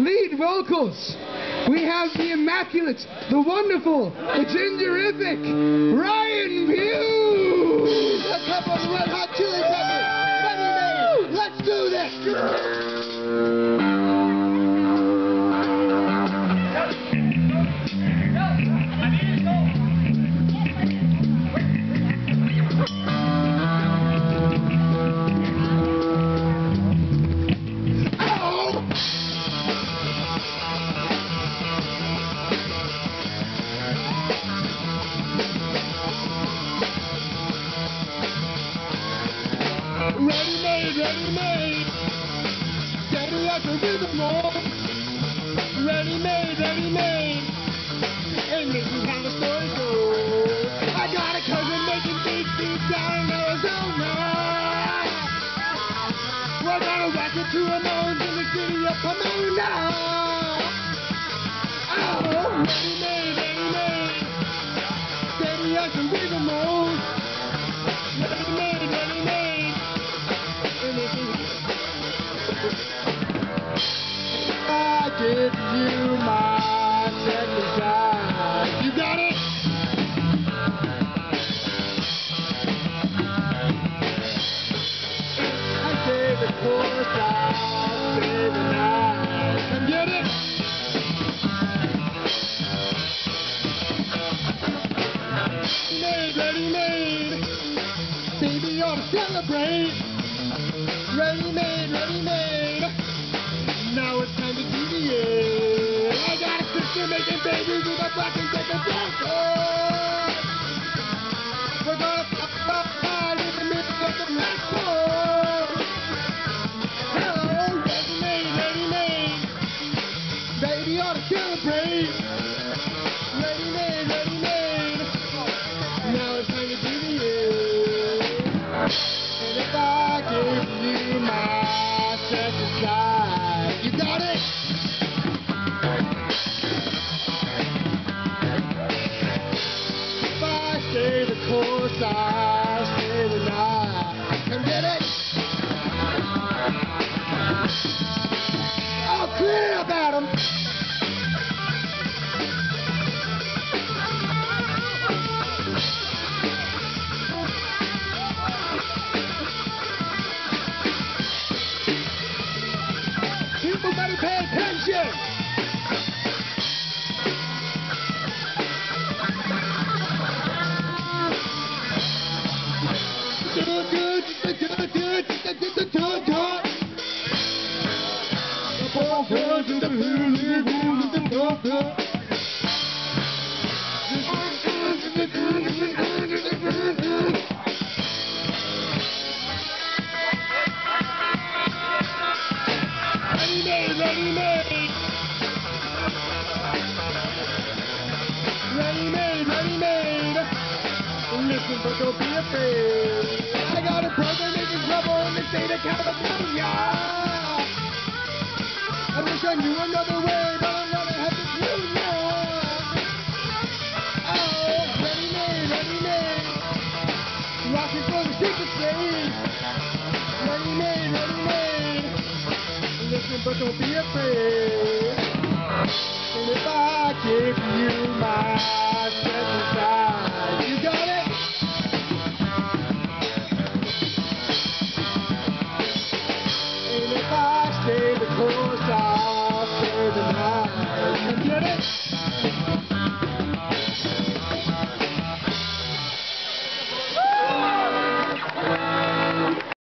lead vocals. We have the immaculate, the wonderful, the gingerific Ryan Pugh. Ready made, ready made. Daddy like a rhythm roll. Ready made, ready made. And this is how the story goes. I got a cousin making beats down in Arizona. We're gonna rock it to a moans in the city of Pomona. Oh, You got it? I say the chorus, I say the night. Come get it? Made, ready, made. Baby, you ought to celebrate. Ready, made, ready, made. Now it's time to deviate. I got a sister making babies with a black got it? If I stay the course, I stay the night. Come get it? Oh, clear Adam. Pay attention. The bones and the hulu, the bones and the Listen, but don't be afraid. I got a brother making trouble in the state of California. I wish I knew another way, but I'm gonna have. Oh, ready made, ready made. Rocking for the secret stage. Ready made, ready made. Listen, but don't be afraid. And if I give you my